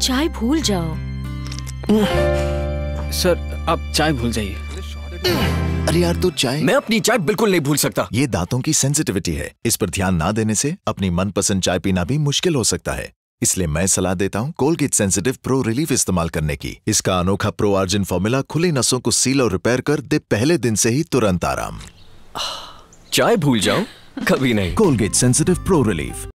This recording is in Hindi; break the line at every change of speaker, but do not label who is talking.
चाय भूल जाओ।
सर आप चाय भूल जाइए।
अरे यार तू चाय
मैं अपनी चाय बिल्कुल नहीं भूल सकता।
ये दांतों की सेंसिटिविटी है। इस पर ध्यान ना देने से अपनी मनपसंद चाय पीना भी मुश्किल हो सकता है। इसलिए मैं सलाह देता हूँ कोलगेट सेंसिटिव प्रो रिलीफ इस्तेमाल करने की। इसका अनोखा प्रो आर्जिन फॉर्मूला खुली नसों को सील और रिपेयर कर दे पहले दिन से ही तुरंत आराम।
चाय भूल जाओ कभी नहीं।
Colgate sensitive pro relief